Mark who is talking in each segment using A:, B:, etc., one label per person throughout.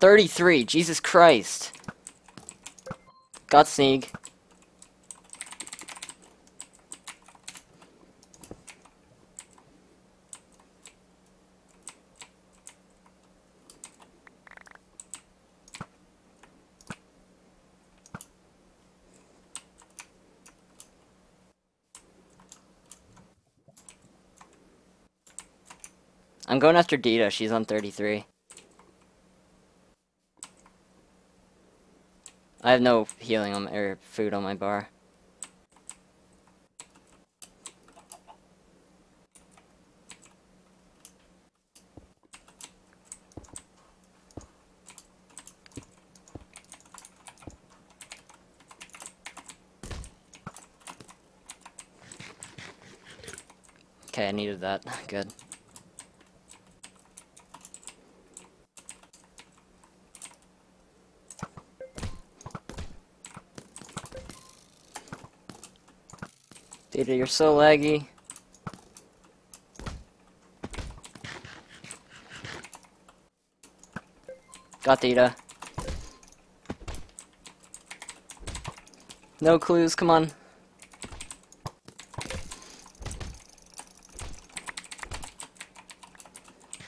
A: 33, Jesus Christ. Got Sneak. I'm going after Dita. She's on 33. I have no healing on or food on my bar. Okay, I needed that. Good. You're so laggy. Got data. Uh, no clues, come on.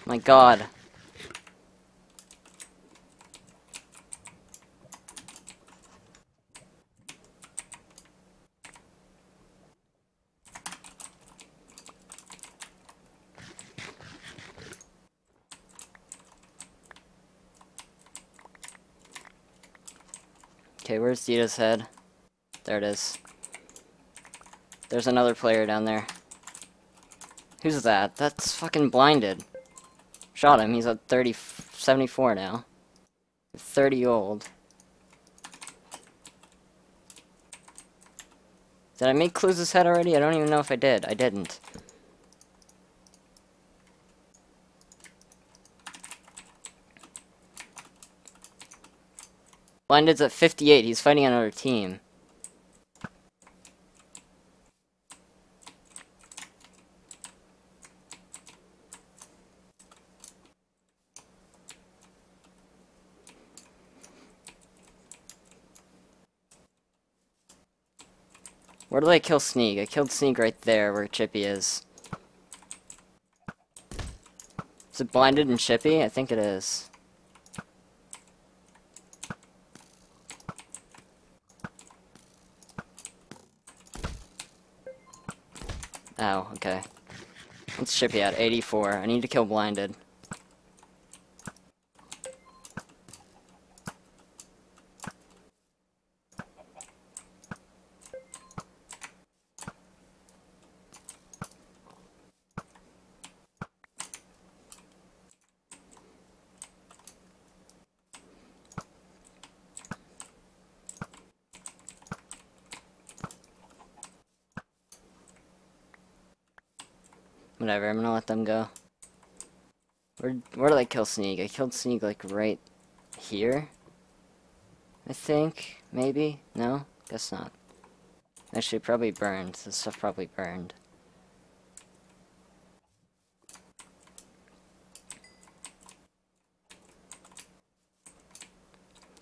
A: My god. Okay, where's Dita's head? There it is. There's another player down there. Who's that? That's fucking blinded. Shot him, he's at 30, 74 now. 30 old. Did I make Clues' head already? I don't even know if I did. I didn't. Blinded's at 58. He's fighting another team. Where did I kill Sneak? I killed Sneak right there where Chippy is. Is it blinded and Chippy? I think it is. Oh, okay. Let's ship you at 84. I need to kill blinded. Whatever, I'm gonna let them go. Where, where did I kill Sneak? I killed Sneak, like, right here? I think? Maybe? No? Guess not. Actually, probably burned. This stuff probably burned.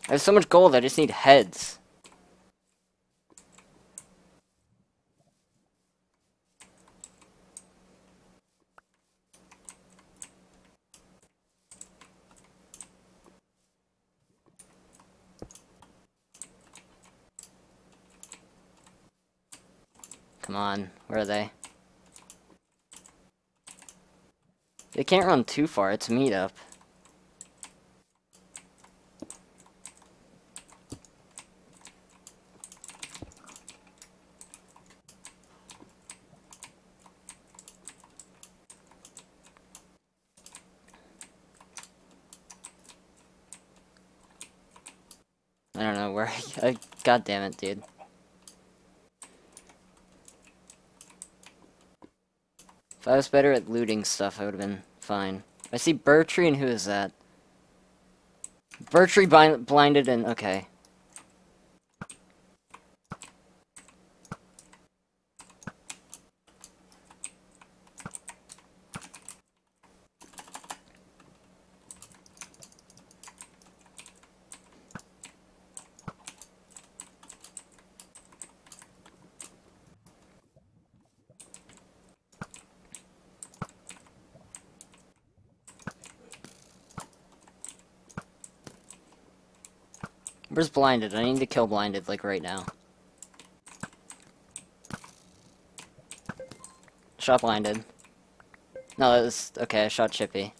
A: I have so much gold, I just need heads. On, where are they? They can't run too far, it's meetup. I don't know where I, God damn it, dude. I was better at looting stuff, I would have been fine. I see Burtry, and who is that? Burtry blinded and... okay. Where's blinded? I need to kill blinded, like, right now. Shot blinded. No, that was... Okay, I shot Chippy.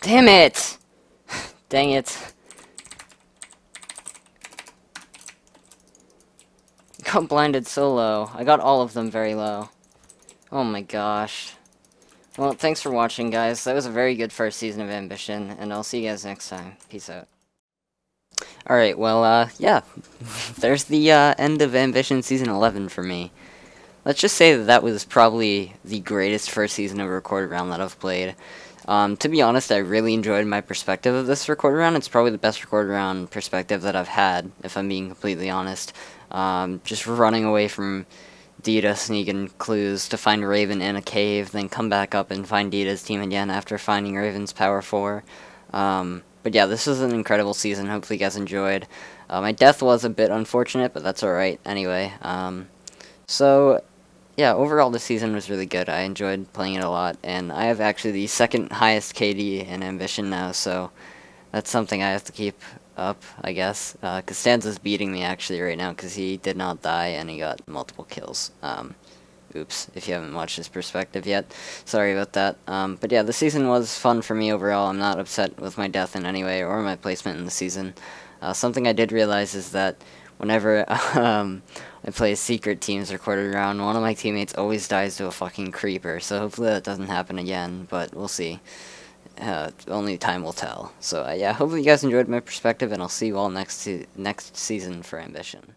A: Damn it! Dang it. Got blinded so low. I got all of them very low. Oh my gosh. Well, thanks for watching, guys. That was a very good first season of Ambition, and I'll see you guys next time. Peace out. Alright, well, uh, yeah. There's the, uh, end of Ambition Season 11 for me. Let's just say that that was probably the greatest first season of Recorded Round that I've played. Um, to be honest, I really enjoyed my perspective of this recorded round. It's probably the best recorded round perspective that I've had, if I'm being completely honest. Um, just running away from Dita sneaking clues to find Raven in a cave, then come back up and find Dita's team again after finding Raven's Power 4. Um, but yeah, this was an incredible season. Hopefully you guys enjoyed. Uh, my death was a bit unfortunate, but that's alright anyway. Um, so, yeah, overall the season was really good. I enjoyed playing it a lot, and I have actually the second highest KD in Ambition now, so that's something I have to keep up, I guess. Uh, Costanza's beating me actually right now because he did not die and he got multiple kills. Um, oops, if you haven't watched his perspective yet. Sorry about that. Um, but yeah, the season was fun for me overall. I'm not upset with my death in any way or my placement in the season. Uh, something I did realize is that whenever um, I play secret teams recorded around, one of my teammates always dies to a fucking creeper, so hopefully that doesn't happen again, but we'll see. Uh, only time will tell. So uh, yeah, hopefully you guys enjoyed my perspective, and I'll see you all next next season for Ambition.